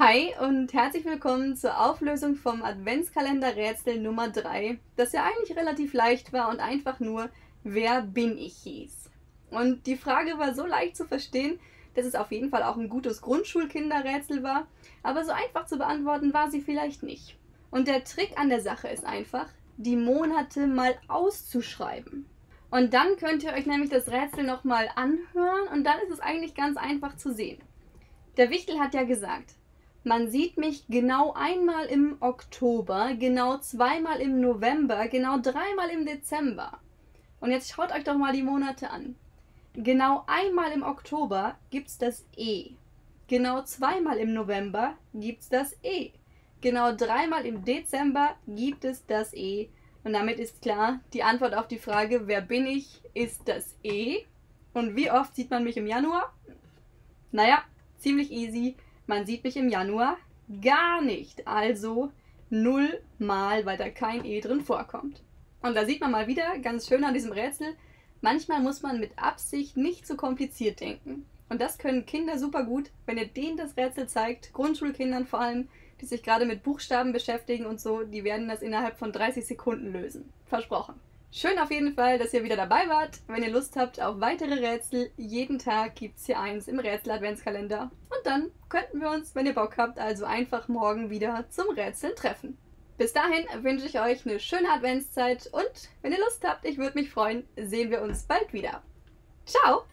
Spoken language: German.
Hi und herzlich willkommen zur Auflösung vom Adventskalender-Rätsel Nummer 3, das ja eigentlich relativ leicht war und einfach nur Wer bin ich hieß. Und die Frage war so leicht zu verstehen, dass es auf jeden Fall auch ein gutes Grundschulkinderrätsel war, aber so einfach zu beantworten war sie vielleicht nicht. Und der Trick an der Sache ist einfach, die Monate mal auszuschreiben. Und dann könnt ihr euch nämlich das Rätsel nochmal anhören und dann ist es eigentlich ganz einfach zu sehen. Der Wichtel hat ja gesagt, man sieht mich genau einmal im Oktober, genau zweimal im November, genau dreimal im Dezember. Und jetzt schaut euch doch mal die Monate an. Genau einmal im Oktober gibt's das E. Genau zweimal im November gibt's das E. Genau dreimal im Dezember gibt es das E. Und damit ist klar, die Antwort auf die Frage, wer bin ich, ist das E. Und wie oft sieht man mich im Januar? Naja, ziemlich easy. Man sieht mich im Januar gar nicht. Also null mal, weil da kein E drin vorkommt. Und da sieht man mal wieder, ganz schön an diesem Rätsel, manchmal muss man mit Absicht nicht so kompliziert denken. Und das können Kinder super gut, wenn ihr denen das Rätsel zeigt, Grundschulkindern vor allem, die sich gerade mit Buchstaben beschäftigen und so, die werden das innerhalb von 30 Sekunden lösen. Versprochen. Schön auf jeden Fall, dass ihr wieder dabei wart. Wenn ihr Lust habt auf weitere Rätsel, jeden Tag gibt es hier eins im Rätsel-Adventskalender. Und dann könnten wir uns, wenn ihr Bock habt, also einfach morgen wieder zum Rätseln treffen. Bis dahin wünsche ich euch eine schöne Adventszeit und wenn ihr Lust habt, ich würde mich freuen, sehen wir uns bald wieder. Ciao!